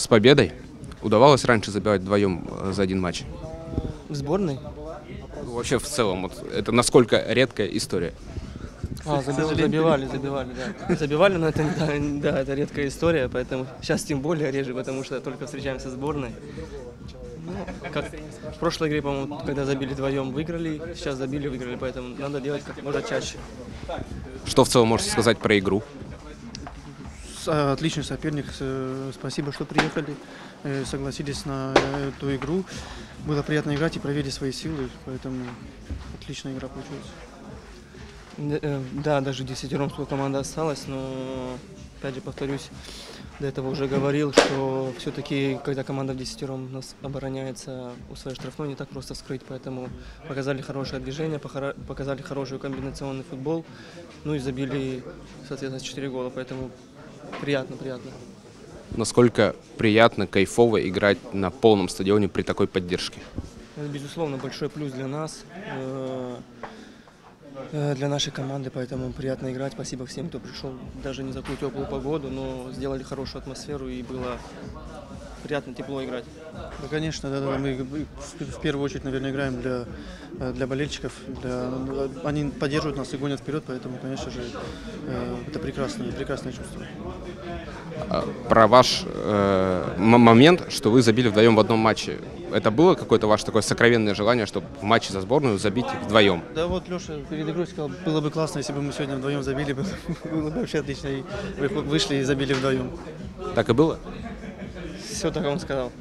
С победой. Удавалось раньше забивать вдвоем э, за один матч? В сборной? Ну, Вообще в целом, вот это насколько редкая история. А, заби- забивали, забивали, да. Забивали, но это, да, да, это редкая история, поэтому сейчас тем более реже, потому что только встречаемся с сборной. Ну, как в прошлой игре, по-моему, когда забили вдвоем, выиграли, сейчас забили, выиграли, поэтому надо делать как можно чаще. Что в целом можете сказать про игру? А, Отличный соперник. С- Спасибо, что приехали, э, согласились на э, эту игру. Было приятно играть и проверить свои силы, поэтому отличная игра получилась. Э, Да, даже десятером сколько команда осталась, но, опять же, повторюсь, до этого уже говорил, что все-таки, когда команда в десятером нас обороняется у своей штрафной, не так просто скрыть, поэтому показали хорошее движение, показали хороший комбинационный футбол, ну и забили, соответственно, 4 гола, поэтому приятно, приятно. Насколько приятно, кайфово играть на полном стадионе при такой поддержке? Это, безусловно, большой плюс для нас, э, для нашей команды, поэтому приятно играть. Спасибо всем, кто пришел даже не за такую теплую погоду, но сделали хорошую атмосферу и было приятно, тепло играть. Да, конечно, да, да, мы в, первую очередь, наверное, играем для, э, для болельщиков. Для, они поддерживают нас и гонят вперед, поэтому, конечно же, э, это прекрасное, прекрасное чувство. А, Про ваш э, момент, что вы забили вдвоем в одном матче. Это было какое-то ваше такое сокровенное желание, чтобы в матче за сборную забить вдвоем? Да вот Леша перед игрой сказал, было бы классно, если бы мы сегодня вдвоем забили, было, было бы вообще отлично. И вы- вышли и забили вдвоем. Так и было? Все так он сказал.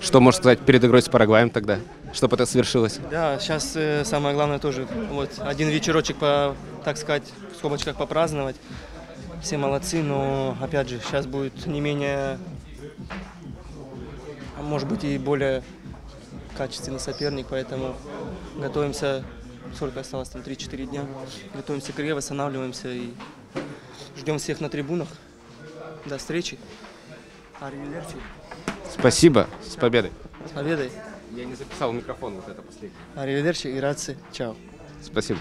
Что можно сказать перед игрой с Парагваем тогда, чтобы это свершилось? Да, сейчас самое главное тоже вот один вечерочек по, так сказать, в скобочках попраздновать. Все молодцы, но опять же сейчас будет не менее, а может быть и более качественный соперник, поэтому готовимся, сколько осталось там 3-4 дня, готовимся к игре, восстанавливаемся и ждем всех на трибунах. До встречи. Арвилерчи. Спасибо, с победой. С победой. Я не записал микрофон, вот это последнее. Арвилерчи и рации. Чао. Спасибо.